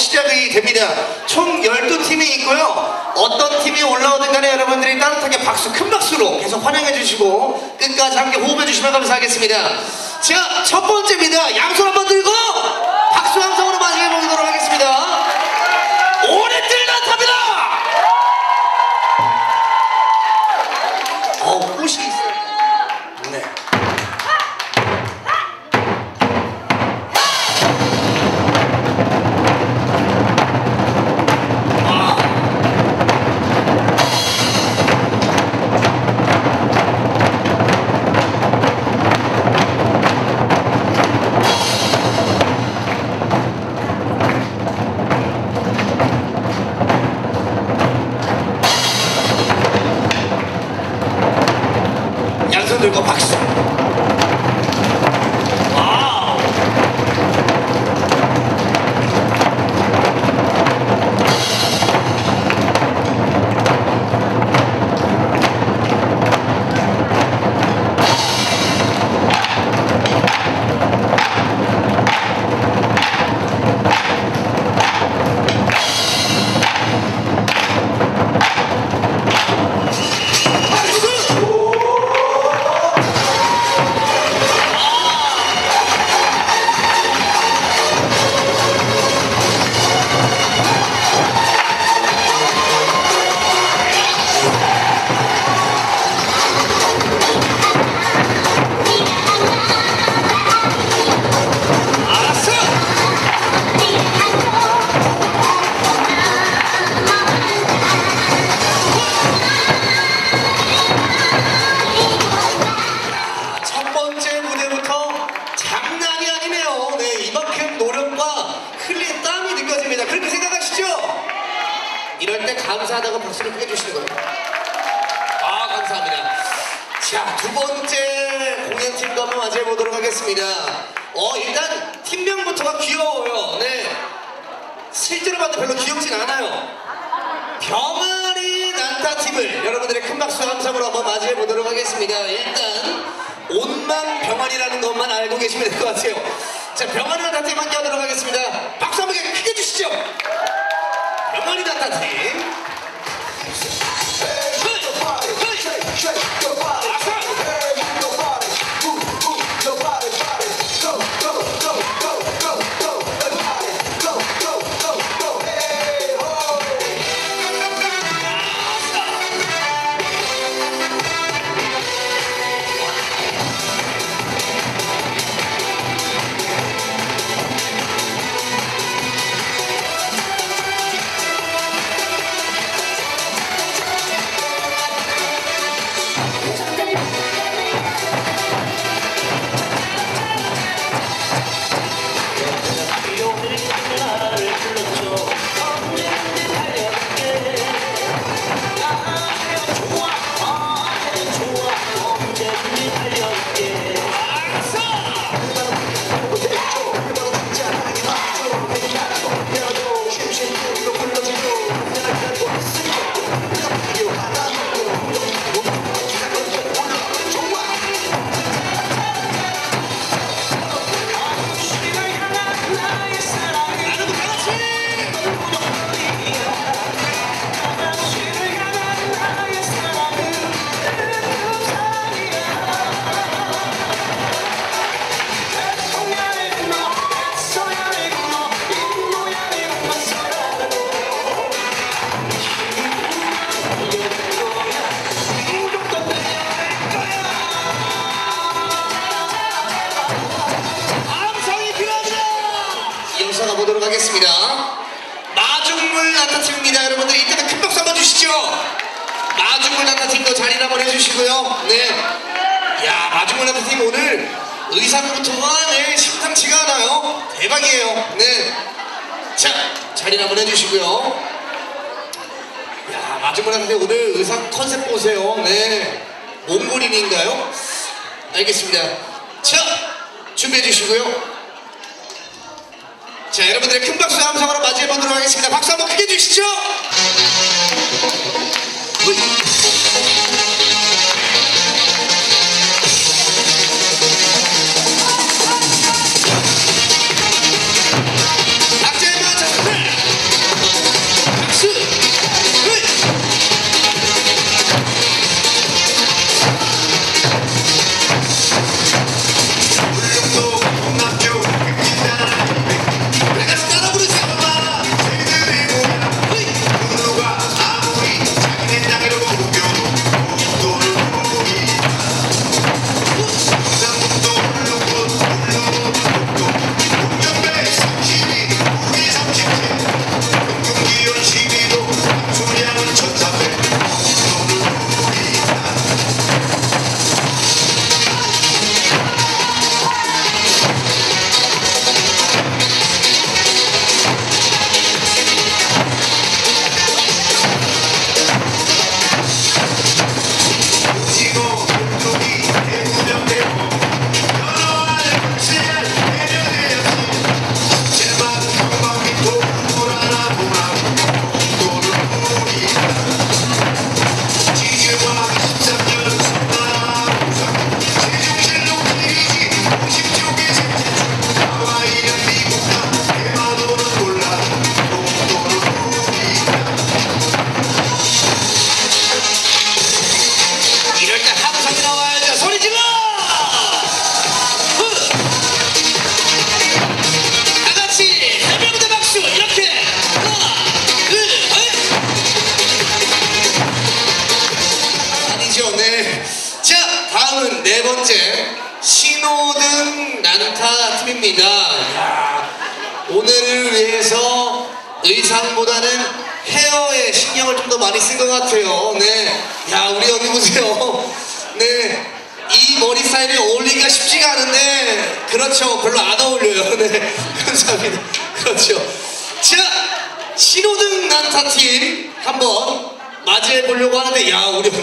시작이 됩니다. 총 12팀이 있고요. 어떤 팀이 올라오든 간에 여러분들이 따뜻하게 박수, 큰 박수로 계속 환영해 주시고 끝까지 함께 호흡해 주시면 감사하겠습니다. 자, 첫 번째입니다. 양손 한번 들고 박수 함성으로 마지막에 보도록 하겠습니다. 의상부터가 네, 심상치가 않아요. 대박이에요. 네. 자 자리를 한번 해주시고요. 야 마중물 나타팀 오늘 의상 컨셉 보세요. 네. 몽골인인가요? 알겠습니다. 자 준비해 주시고요. 자, 여러분들의 큰 박수 함성으로 맞이해 보도록 하겠습니다. 박수 한번 크게 주시죠.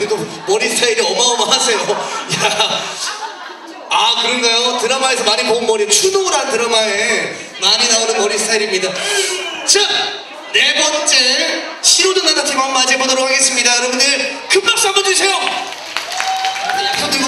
언니도 머리 스타일이 어마어마하세요. 야. 아 그런가요? 드라마에서 많이 본 머리 추노란 드라마에 많이 나오는 머리 스타일입니다 자 네 번째 신호등 나다팀 한번 맞이해 보도록 하겠습니다 여러분들 큰 박수 한번 주세요 양손 들고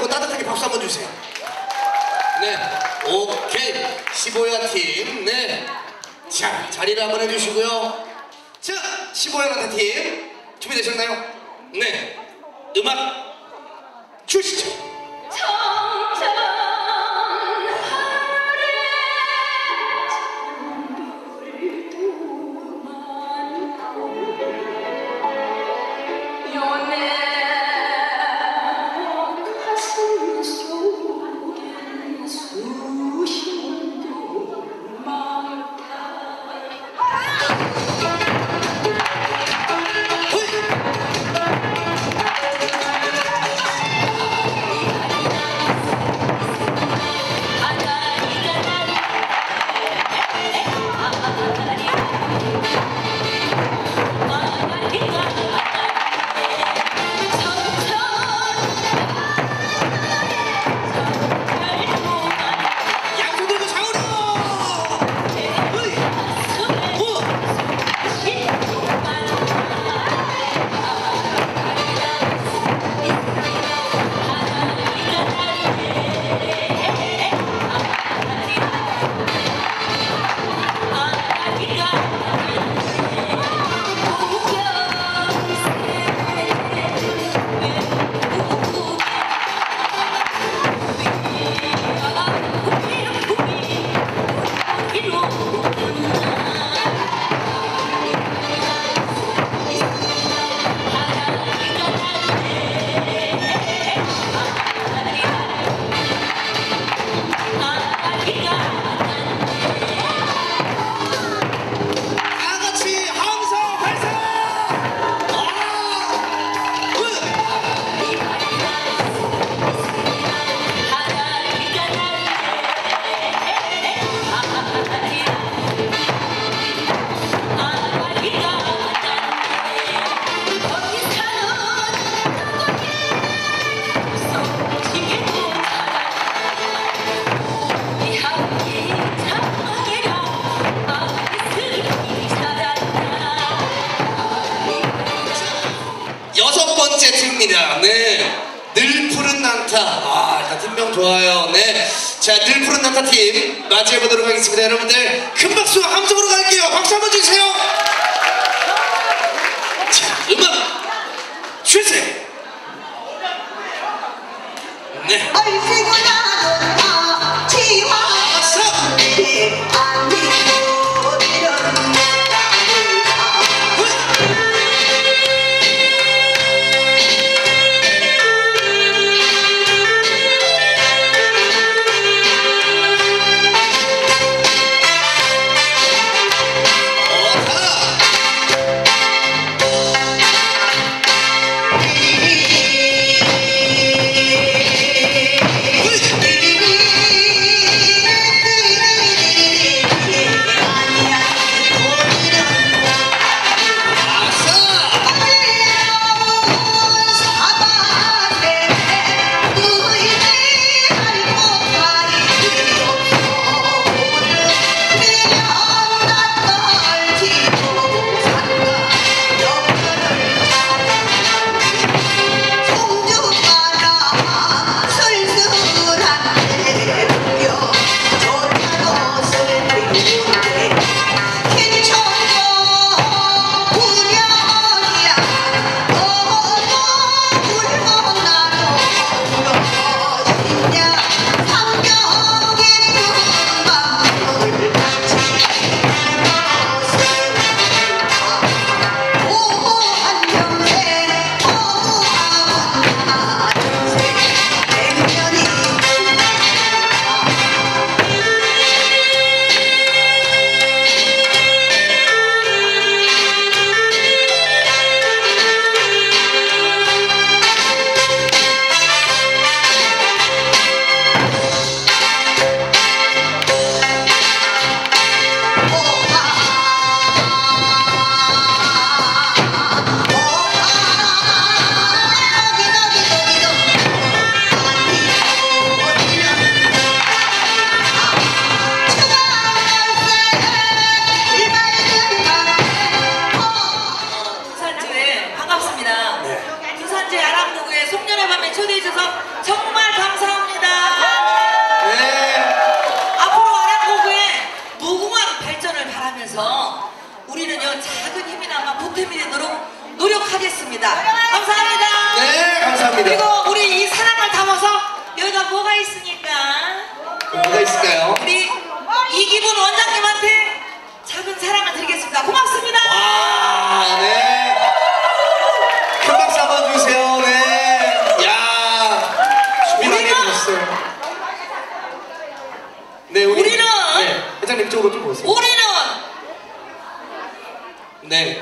들고 따뜻하게 박수 한번 주세요. 네, 오케이 시보야 팀. 네, 자 자리를 한번 해주시고요. 자 시보야 나타 팀 준비되셨나요? 네, 음악 주시죠. 맞이해 보도록 하겠습니다. 여러분들 큰 박수 함성으로 갈게요. 박수 한번 주세요.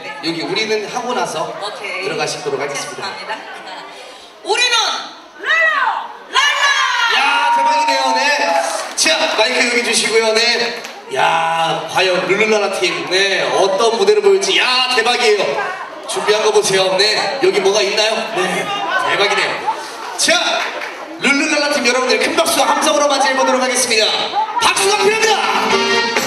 네, 여기 우리는 하고 나서 오케이. 들어가시도록 하겠습니다. 죄송합니다. 우리는 랄라! 랄라! 야, 대박이네요. 네. 자, 마이크 여기 주시고요. 네. 야, 과연 룰루라라 팀, 네, 어떤 무대를 보일지, 야, 대박이에요. 준비한 거 보세요. 네, 여기 뭐가 있나요? 네, 대박이네요. 자, 룰루라라 팀 여러분들 큰 박수 함성으로 맞이해 보도록 하겠습니다. 박수가 필요합니다.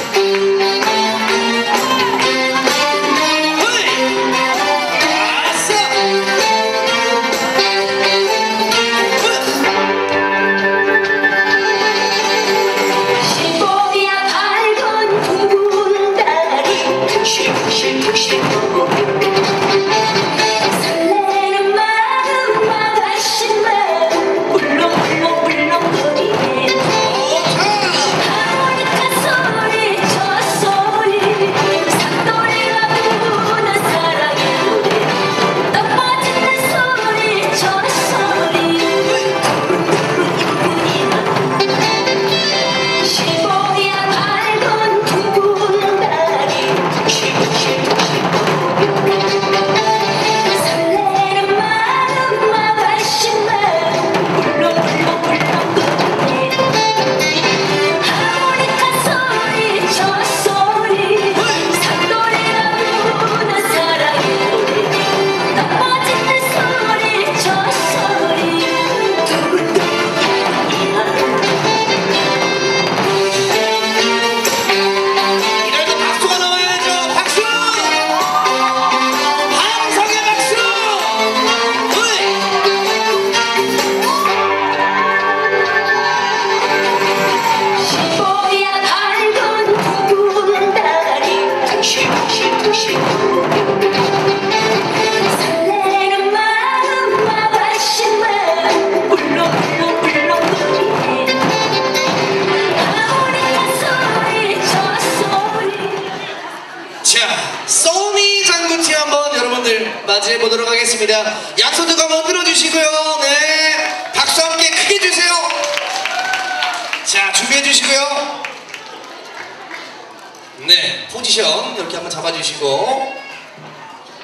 포지션 이렇게 한번 잡아주시고.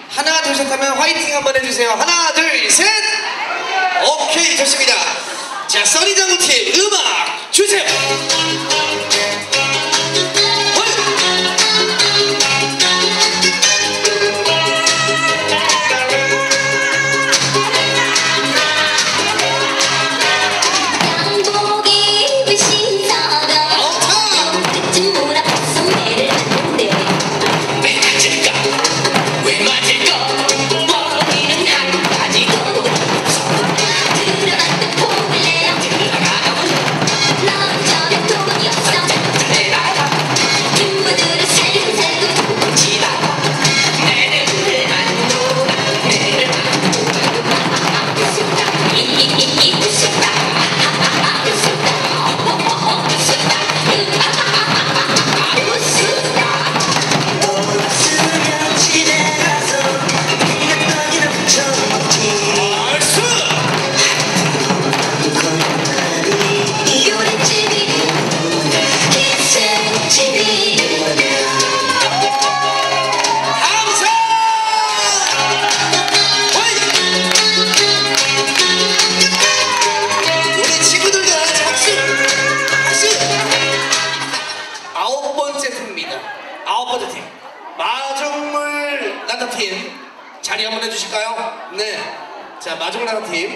하나, 하면 화이팅 한번 해주세요. 하나, 둘, 셋! 오케이, 좋습니다. 자, 써니장구팀 음악 주세요.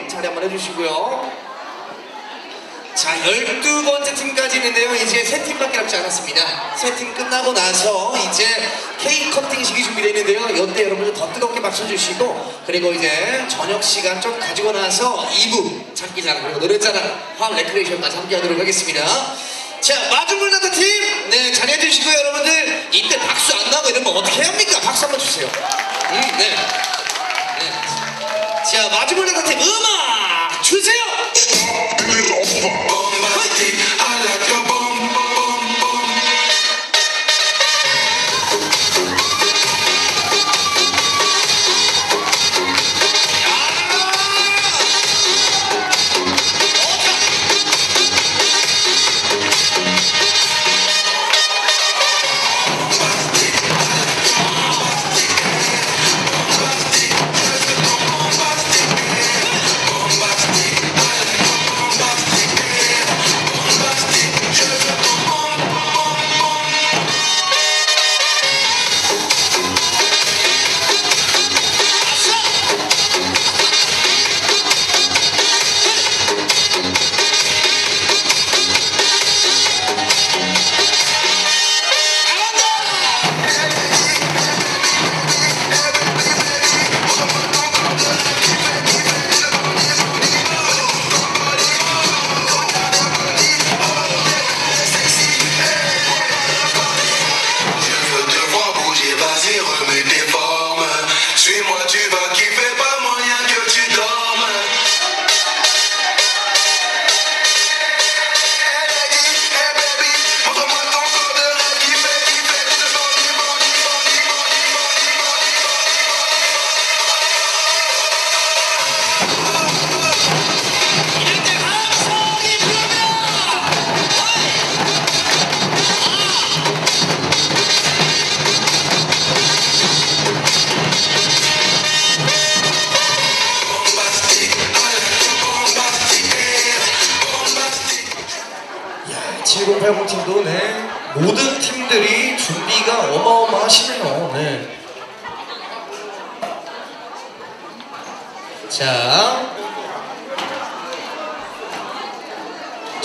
팀 자리 한번 해주시고요. 자, 12번째 팀까지 있는데요. 이제 세 팀밖에 남지 않았습니다. 세 팀 끝나고 나서 이제 케이크 커팅식이 준비되어 있는데요. 이때 여러분들 더 뜨겁게 박수 주시고 그리고 이제 저녁 시간 좀 가지고 나서 2부 장기자랑 그리고 노래자랑 화합 레크레이션까지 함께 하도록 하겠습니다. 자, 마중물 나타 팀! 네, 잘해 주시고요, 여러분들. 이때 박수 안 나고 이러면 어떻게 합니까? 박수 한번 주세요. 음, 네. 네. 자, 나타 팀 음악 주세요!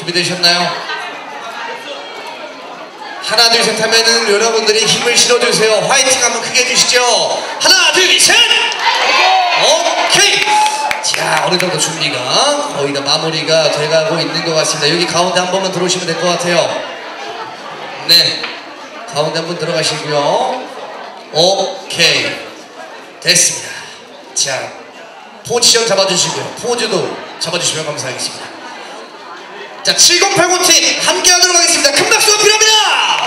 준비되셨나요? 하나 둘 셋 하면은 여러분들이 힘을 실어주세요. 화이팅 한번 크게 해주시죠. 하나 둘 셋. 오케이. 자 어느 정도 준비가 거의 다 마무리가 돼가고 있는 것 같습니다. 여기 가운데 한 번만 들어오시면 될 것 같아요. 네, 가운데 한 번 들어가시고요. 오케이 됐습니다. 자 포지션 잡아주시고요. 포즈도 잡아주시면 감사하겠습니다. 자, 7080팀 함께 하도록 하겠습니다. 큰 박수가 필요합니다!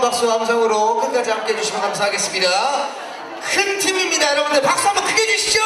박수와 함성으로 끝까지 함께 해주시면 감사하겠습니다. 큰 팀입니다. 여러분들 박수 한번 크게 주시죠.